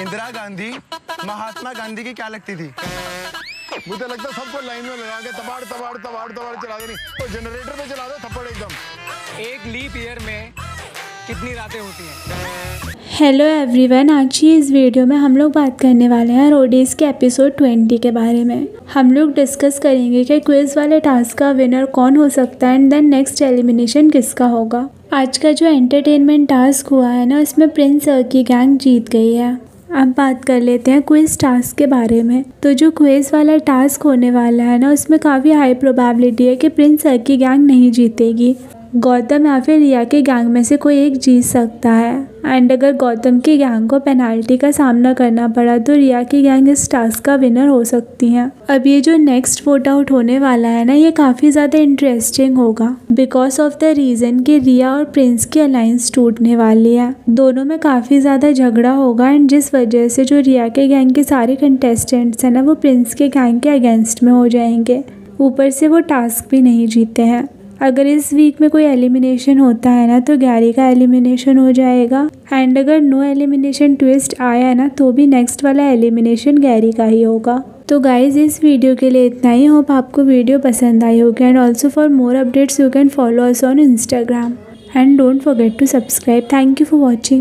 इंदिरा गांधी महात्मा गांधी की क्या लगती थी? मुझे लगता है सबको लाइन में लगा के तबाड़ तबाड़ तबाड़ तबाड़ चला देनी। तो जनरेटर पे चला दो थप्पड़ एकदम। एक लीप ईयर में कितनी रातें होती हैं? हेलो एवरीवन आज की इस वीडियो में हम लोग बात करने वाले हैं रोडीज़ के एपिसोड 20 के बारे में। हम लोग डिस्कस करेंगे कि क्विज वाले टास्क का विनर कौन हो सकता है एंड देन नेक्स्ट एलिमिनेशन किसका होगा। आज का जो एंटरटेनमेंट टास्क हुआ है ना उसमें प्रिंस की गैंग जीत गई है। अब बात कर लेते हैं क्विज टास्क के बारे में। तो जो क्विज वाला टास्क होने वाला है ना, उसमें काफ़ी हाई प्रोबेबिलिटी है कि प्रिंस की गैंग नहीं जीतेगी। गौतम या फिर रिया के गैंग में से कोई एक जीत सकता है। एंड अगर गौतम की गैंग को पेनाल्टी का सामना करना पड़ा तो रिया की गैंग इस टास्क का विनर हो सकती हैं। अब ये जो नेक्स्ट वोट आउट होने वाला है ना, ये काफ़ी ज़्यादा इंटरेस्टिंग होगा। बिकॉज़ ऑफ़ द रीज़न कि रिया और प्रिंस की अलाइंस टूटने वाली है। दोनों में काफ़ी ज़्यादा झगड़ा होगा एंड जिस वजह से जो रिया के गैंग के सारे कंटेस्टेंट्स हैं ना, वो प्रिंस के गैंग के अगेंस्ट में हो जाएँगे। ऊपर से वो टास्क भी नहीं जीते हैं। अगर इस वीक में कोई एलिमिनेशन होता है ना तो गैरी का एलिमिनेशन हो जाएगा। एंड अगर नो एलिमिनेशन ट्विस्ट आया ना तो भी नेक्स्ट वाला एलिमिनेशन गैरी का ही होगा। तो गाइज़ इस वीडियो के लिए इतना ही। होप आपको वीडियो पसंद आई होगी। And also for more updates you can follow us on Instagram and don't forget to subscribe thank you for watching